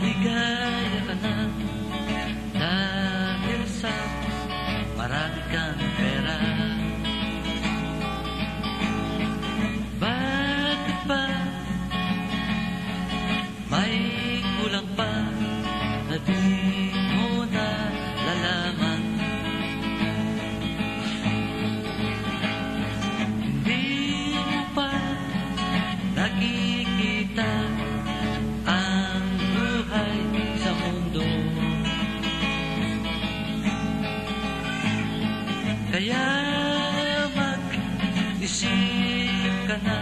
Maligaya ka na dahil sa marami kang pera. Bakit ba may kulang pa na di Kaya mag-isip ka na.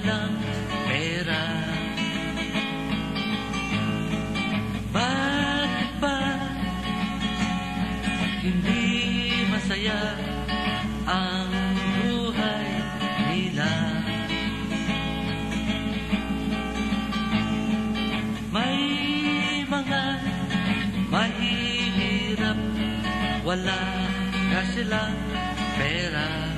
Silang pera Bakit ba hindi masaya ang buhay nila? May mga mahihirap wala na silang pera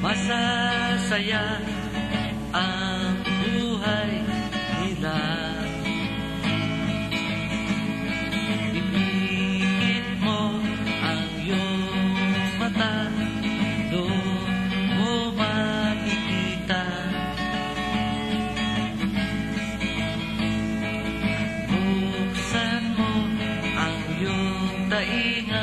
masasaya ang buhay nila? Ipikit mo ang iyong mata Doon mo makikita Buksan mo ang iyong tainga